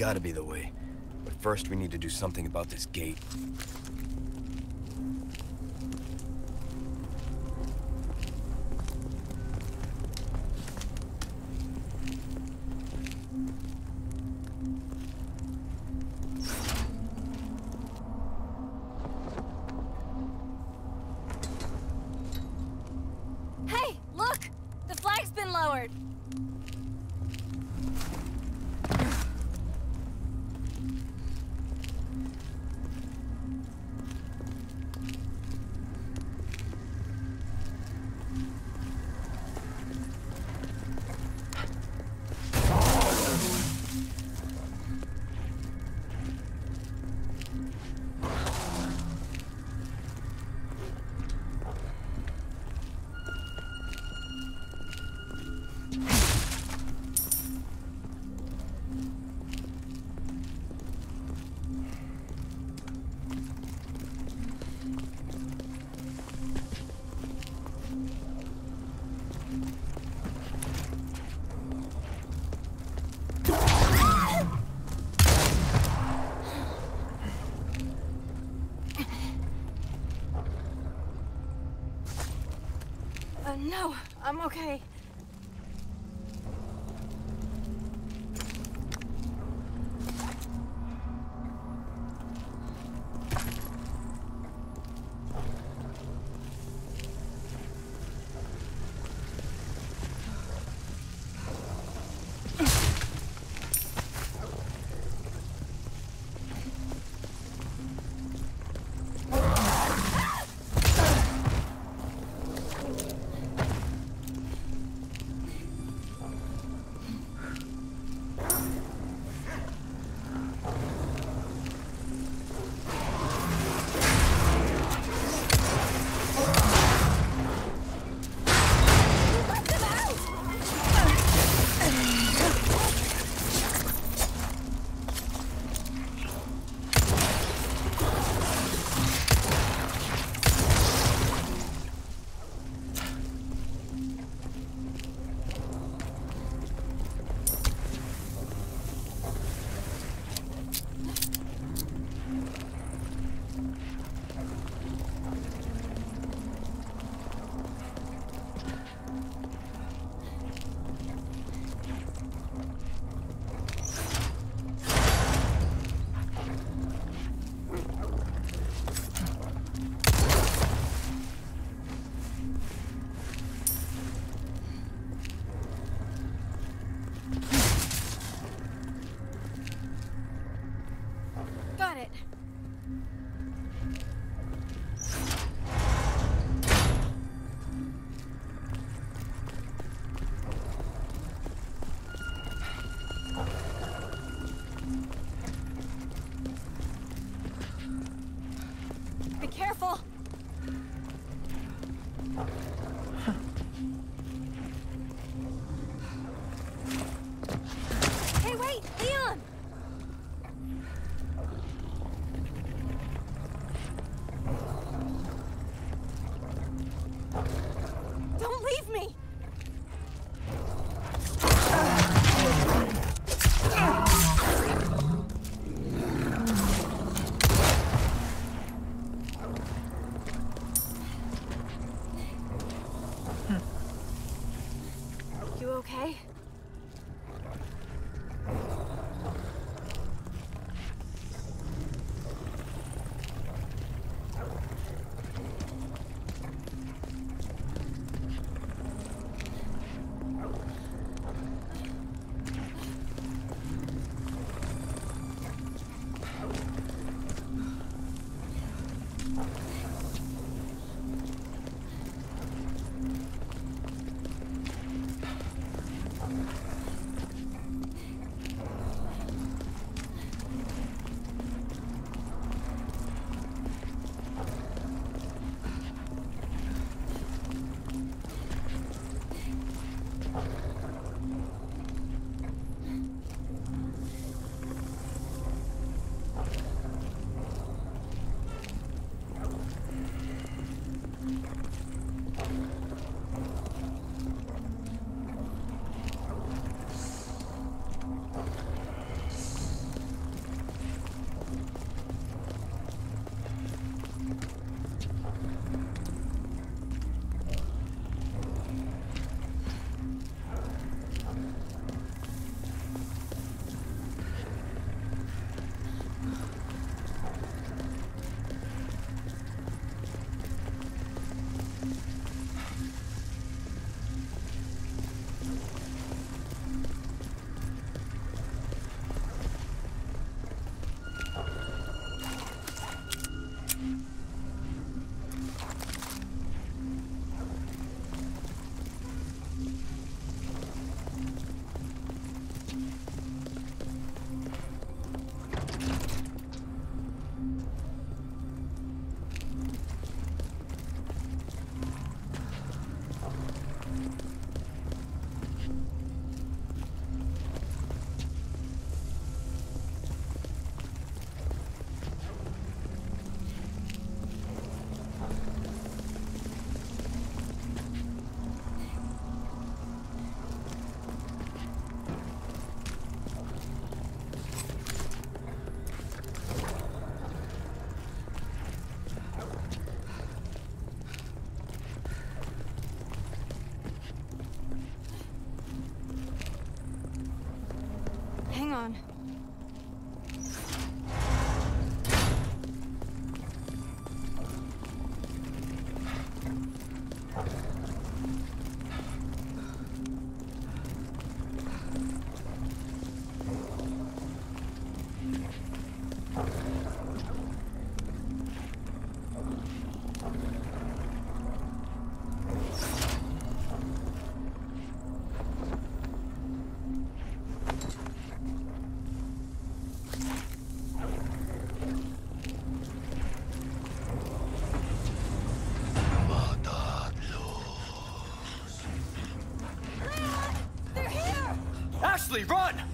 gotta be the way. But first we need to do something about this gate. Hey, look! The flag's been lowered. No, I'm okay. Be careful. Hey, wait, Leon! Okay. Ashley, run!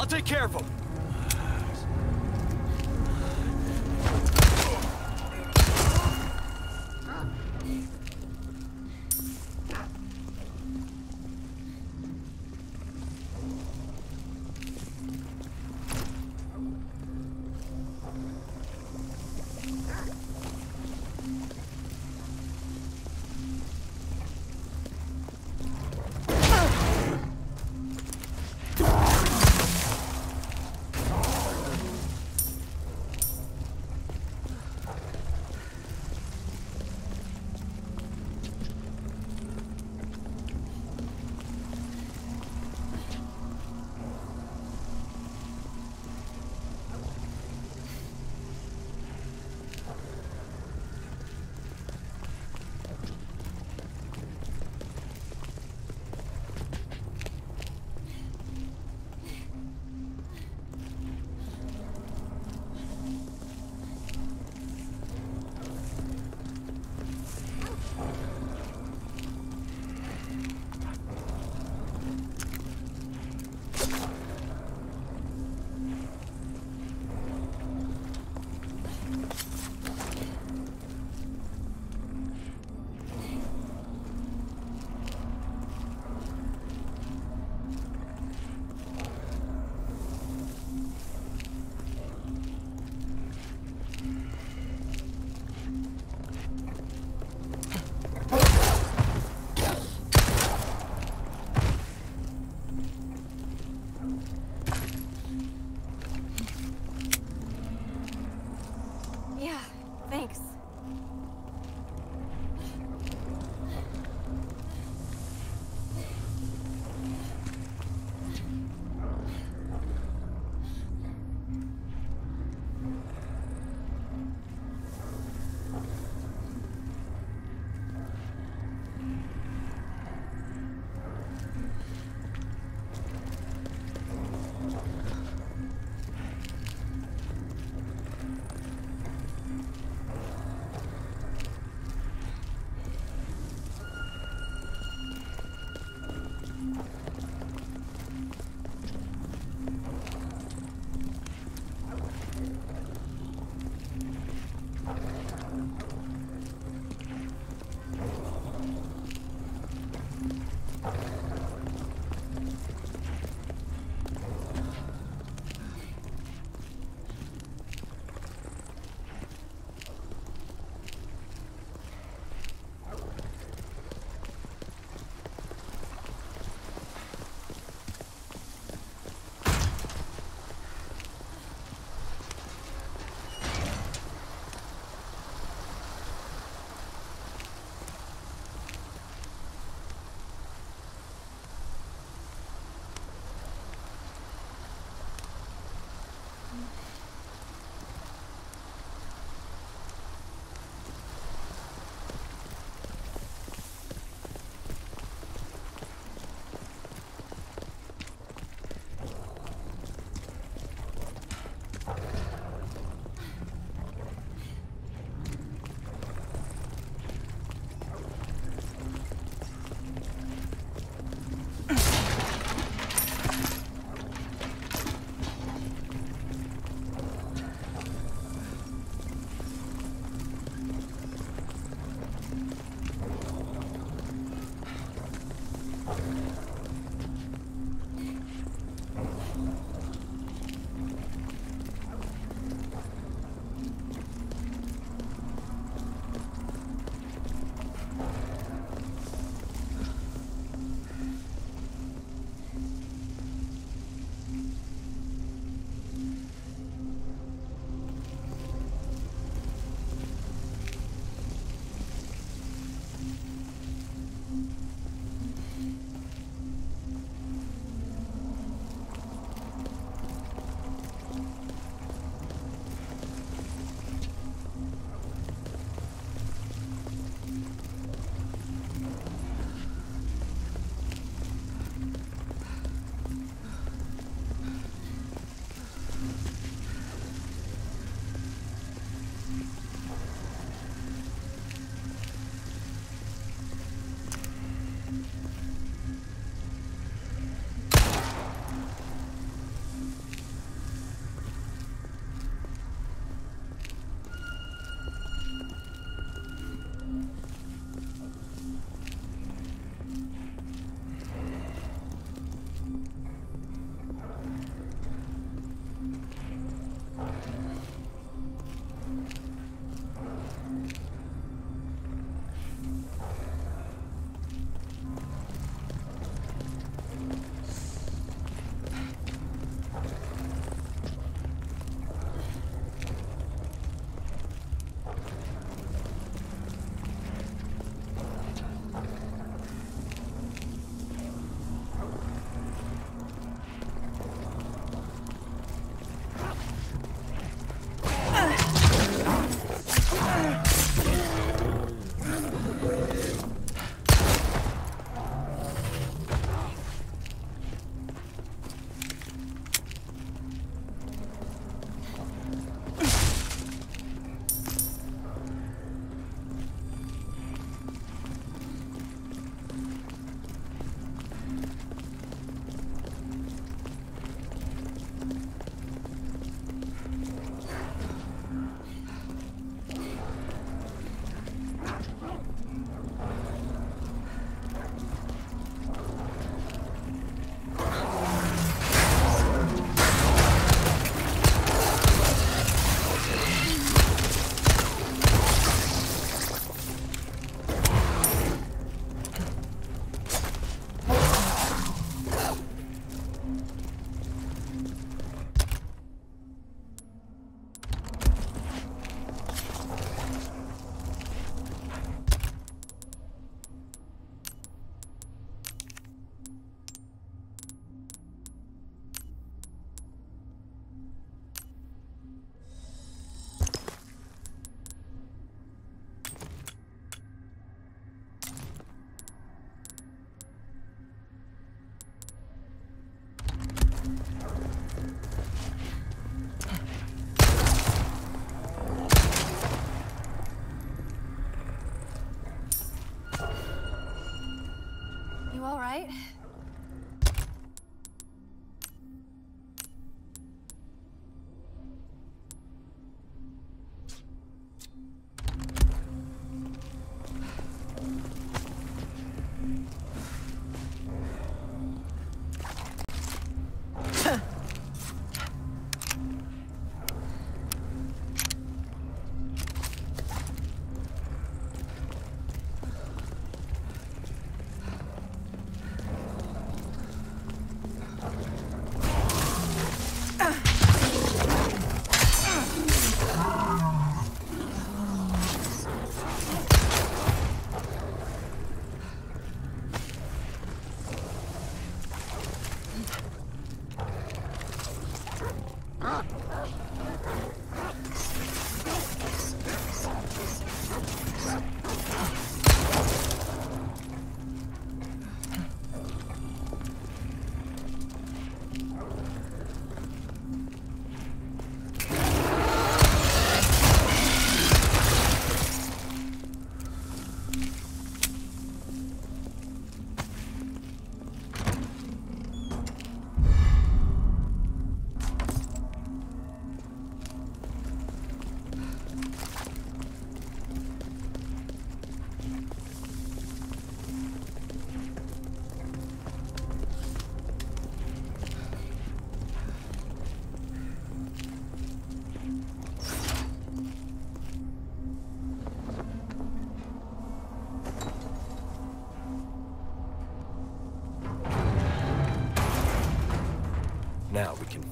I'll take care of him. right.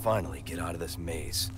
Finally get out of this maze.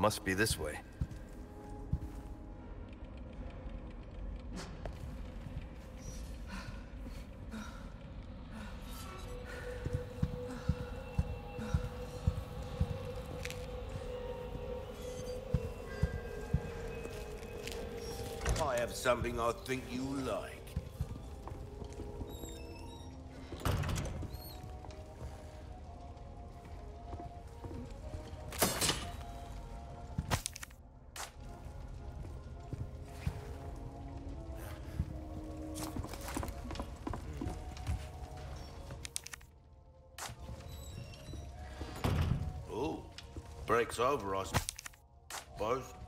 Must be this way. I have something I think you breaks over, I suppose.